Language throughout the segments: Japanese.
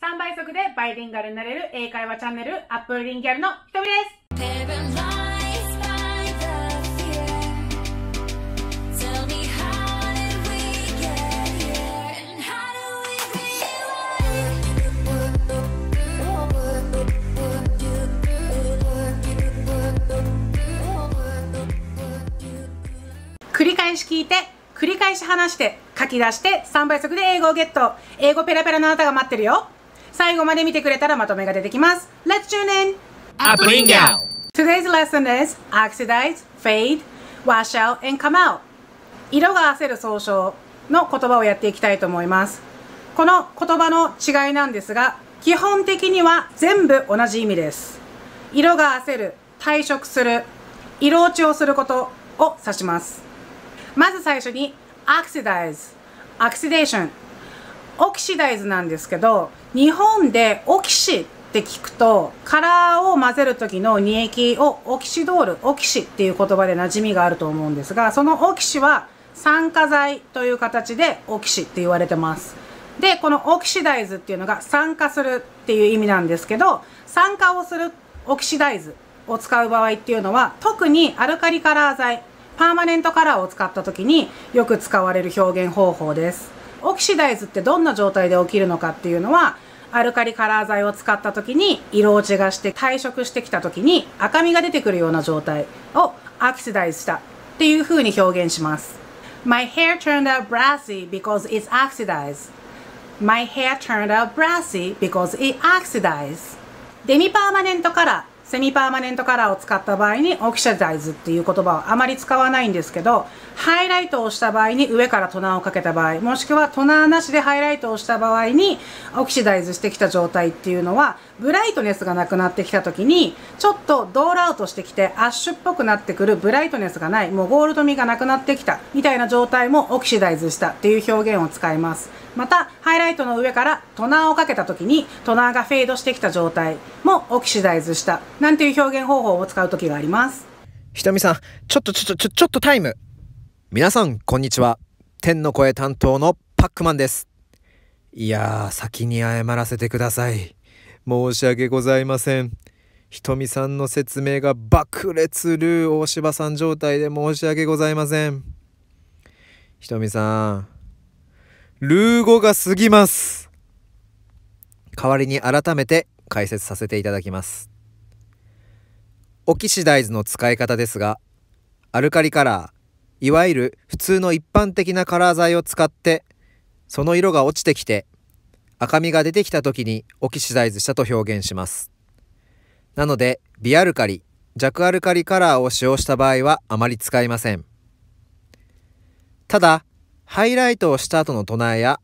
三3倍速でバイリンガルになれる英会話チャンネル、アップルリンギャルのひとみです。繰り返し聞いて繰り返し話して書き出して3倍速で英語をゲット。英語ペラペラのあなたが待ってるよ。最後まで見てくれたらまとめが出てきます。Let's tune in! Apringa! Today's lesson is oxidize, fade, wash out, and come out. 色が褪せる総称の言葉をやっていきたいと思います。この言葉の違いなんですが基本的には全部同じ意味です。色が褪せる退色する色落ちをすることを指しますまず最初に oxidize oxidation. オキシダイズなんですけど日本でオキシって聞くとカラーを混ぜる時の二液をオキシドールオキシっていう言葉で馴染みがあると思うんですがそのオキシは酸化剤という形でオキシって言われてます。でこのオキシダイズっていうのが酸化するっていう意味なんですけど酸化をするオキシダイズを使う場合っていうのは特にアルカリカラー剤パーマネントカラーを使った時によく使われる表現方法です。オキシダイズってどんな状態で起きるのかっていうのはアルカリカラー剤を使った時に色落ちがして退色してきた時に赤みが出てくるような状態をアキシダイズしたっていう風に表現します。My hair turned out brassy because it's oxidized. My hair turned out brassy because it oxidized. demi-permanent color semi-permanent color を使った場合に oxidize っていう言葉はあまり使わないんですけどハイライトをした場合に上からトナーをかけた場合もしくはトナーなしでハイライトをした場合に oxidize してきた状態っていうのは brightness がなくなってきた時にちょっと dull out してきてアッシュっぽくなってくる brightness がないもうゴールド味がなくなってきたみたいな状態も oxidize したっていう表現を使います。またハイライトの上からトナーをかけた時にトナーが fade してきた状態もオキシダイズしたなんていう表現方法を使う時がありますひとみさん、ちょっとちょっとちょ、ちょっとタイム。皆さん、こんにちは。天の声担当のパックマンです。いやー、先に謝らせてください。申し訳ございません。ひとみさんの説明が爆裂ルー大柴さん状態で申し訳ございません。ひとみさん、ルー語が過ぎます。代わりに改めて解説させていただきます。オキシダイズの使い方ですがアルカリカラーいわゆる普通の一般的なカラー剤を使ってその色が落ちてきて赤みが出てきた時にオキシダイズしたと表現しますなのでビアルカリ弱アルカリカラーを使用した場合はあまり使いませんただハイライトをした後のトナーや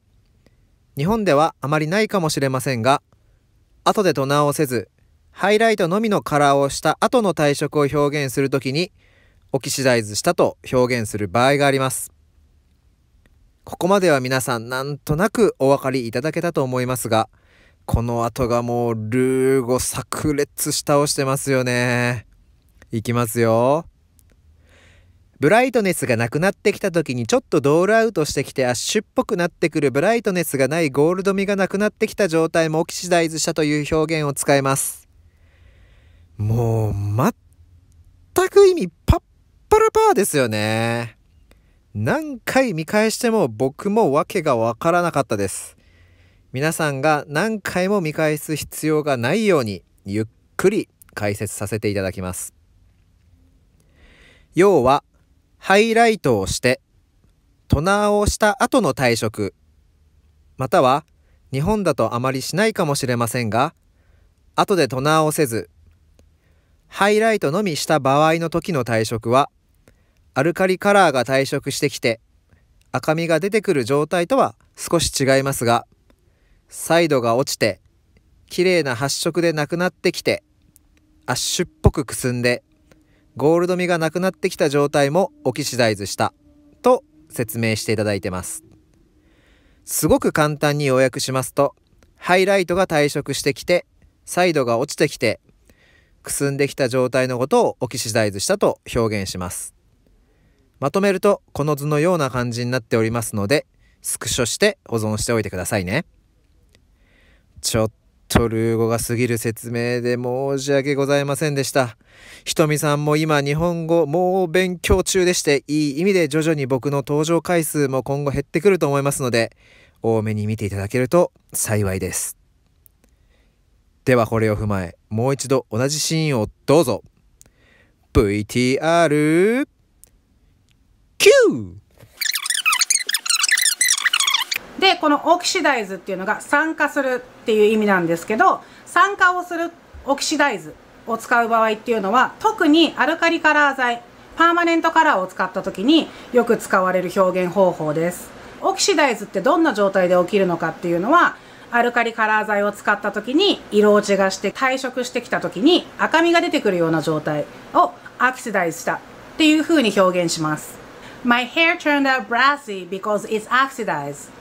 日本ではあまりないかもしれませんが後でトナーをせずハイライトのみのカラーをした後の退色を表現するときにオキシダイズしたと表現する場合があります。ここまでは皆さんなんとなくお分かりいただけたと思いますがこの後がもうルー語炸裂し倒してますよね。いきますよ。ブライトネスがなくなってきた時にちょっとドールアウトしてきてアッシュっぽくなってくるブライトネスがないゴールド味がなくなってきた状態もオキシダイズしたという表現を使います。もう全く意味パッパラパーですよね。何回見返しても僕も訳がわからなかったです。皆さんが何回も見返す必要がないようにゆっくり解説させていただきます。要はハイライトをしてトナーをした後の退色または日本だとあまりしないかもしれませんが後でトナーをせずハイライトのみした場合の時の退色はアルカリカラーが退色してきて赤みが出てくる状態とは少し違いますがサイドが落ちて綺麗な発色でなくなってきてアッシュっぽくくすんでゴールド味がなくなってきた状態もオキシダイズした。と説明していただいてます。すごく簡単に要約しますとハイライトが退色してきてサイドが落ちてきてくすんできた状態のことをオキシダイズしたと表現します。まとめるとこの図のような感じになっておりますのでスクショして保存しておいてくださいね。ちょっとル語が過ぎる説明で申し訳ございませんでした。ひとみさんも今日本語もう勉強中でして、いい意味で徐々に僕の登場回数も今後減ってくると思いますので、多めに見ていただけると幸いです。ではこれを踏まえ、もう一度同じシーンをどうぞ。VTR、Q! でこのオキシダイズっていうのが酸化するっていう意味なんですけど酸化をするオキシダイズを使う場合っていうのは特にアルカリカラー剤パーマネントカラーを使った時によく使われる表現方法です。オキシダイズってどんな状態で起きるのかっていうのはアルカリカラー剤を使った時に色落ちがして退色してきた時に赤みが出てくるような状態を oxidize したっていう風に表現します。My hair turned out brassy because it's oxidized.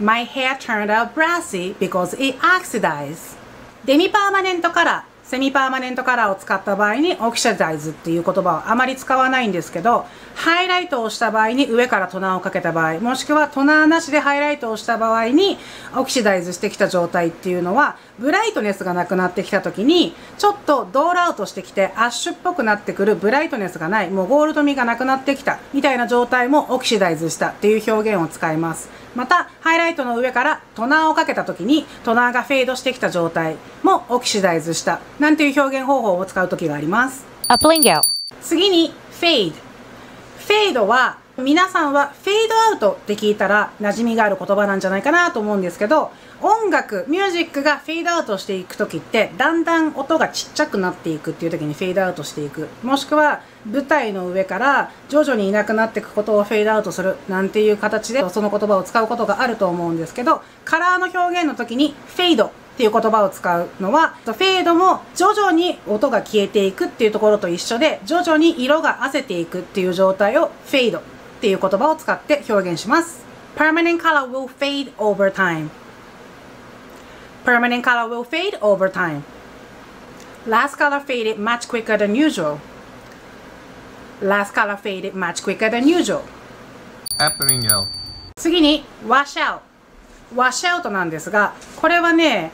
My hair turned out brassy because it oxidized. demi-permanent color、semi-permanent color を使った場合に oxidize っていう言葉はあまり使わないんですけど、ハイライトをした場合に上からトナーをかけた場合、もしくはトナーなしでハイライトをした場合に oxidize してきた状態っていうのは、 brightness がなくなってきた時に、ちょっと dull out してきてアッシュっぽくなってくる brightness がない、もうゴールド味がなくなってきたみたいな状態も oxidize したっていう表現を使います。また、ハイライトの上からトナーをかけた時にトナーが fadeしてきた状態もオキシダイズしたなんていう表現方法を使う時があります。次に、フェード。フェードは、皆さんはフェードアウトって聞いたら馴染みがある言葉なんじゃないかなと思うんですけど、音楽、ミュージックがフェードアウトしていく時って、だんだん音がちっちゃくなっていくっていう時にフェードアウトしていく。もしくは、舞台の上から徐々にいなくなっていくことをフェードアウトするなんていう形でその言葉を使うことがあると思うんですけど、カラーの表現の時にフェードっていう言葉を使うのは、フェードも徐々に音が消えていくっていうところと一緒で、徐々に色が褪せていくっていう状態をフェードっていう言葉を使って表現します。Permanent color will fade over time. Permanent color will fade over time. Last color faded much quicker than usual. Last color faded much quicker than usual. 次に wash out wash out なんですがこれはね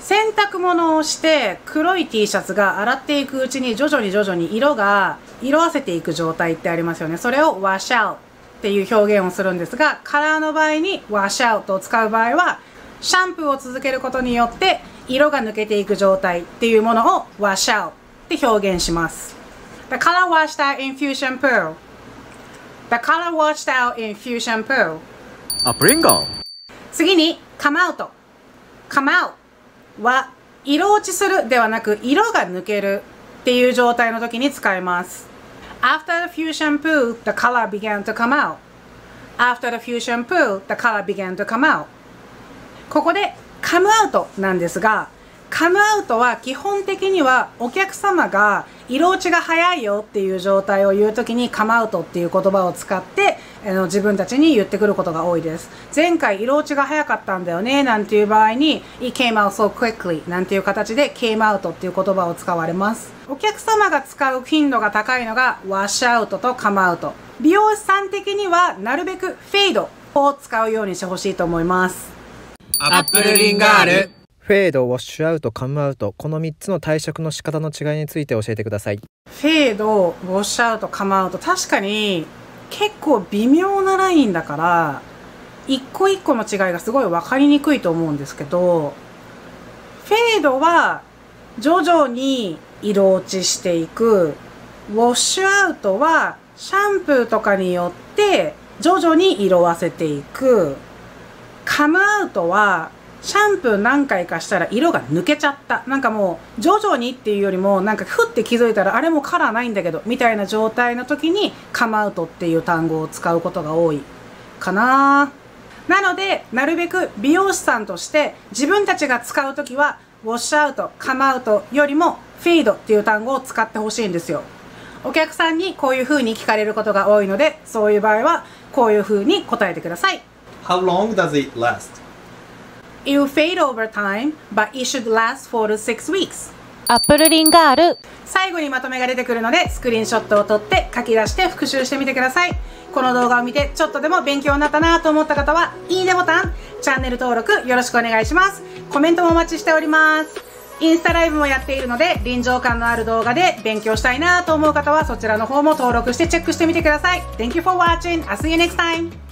洗濯物をして黒い T シャツが洗っていくうちに徐々に徐々に色が色あせていく状態ってありますよねそれを wash out っていう表現をするんですがカラーの場合に wash out を使う場合はシャンプーを続けることによって色が抜けていく状態っていうものを wash out って表現します The color washed out in fusion pearl The color washed out in fusion pearl Uplingo. 次に come out come out は色落ちするではなく色が抜けるっていう状態の時に使います After the few shampoo the color began to come out After the few shampoo the color began to come out ここで come out なんですが come out は基本的にはお客様が色落ちが早いよっていう状態を言う時に come out っていう言葉を使ってあの自分たちに言ってくることが多いです。前回色落ちが早かったんだよねなんていう場合に it came out so quickly なんていう形で came out っていう言葉を使われます。お客様が使う頻度が高いのが wash out と come out 美容師さん的にはなるべくフェードを使うようにしてほしいと思います。アップルリンガール。フェード、ウォッシュアウト、カムアウト。この3つの退色の仕方の違いについて教えてください。フェード、ウォッシュアウト、カムアウト、確かに結構微妙なラインだから、一個一個の違いがすごい分かりにくいと思うんですけど、フェードは徐々に色落ちしていく、ウォッシュアウトはシャンプーとかによって徐々に色あせていく、カムアウトはシャンプー何回かしたら色が抜けちゃった。なんかもう徐々にっていうよりもなんかふって気づいたらあれもカラーないんだけどみたいな状態の時にカムアウトっていう単語を使うことが多いかな。なのでなるべく美容師さんとして自分たちが使う時はウォッシュアウト、カムアウトよりもフィードっていう単語を使ってほしいんですよ。お客さんにこういう風に聞かれることが多いのでそういう場合はこういう風に答えてください。How long does it last? It will fade over time, but it should last 4 to 6 weeks. アップルリンガール最後にまとめが出てくるのでスクリーンショットを撮って書き出して復習してみてくださいこの動画を見てちょっとでも勉強になったなと思った方はいいねボタンチャンネル登録よろしくお願いしますコメントもお待ちしております。インスタライブもやっているので、臨場感のある動画で勉強したいなと思う方はそちらの方も登録してチェックしてみてください。Thank you for watching. I'll see you next time.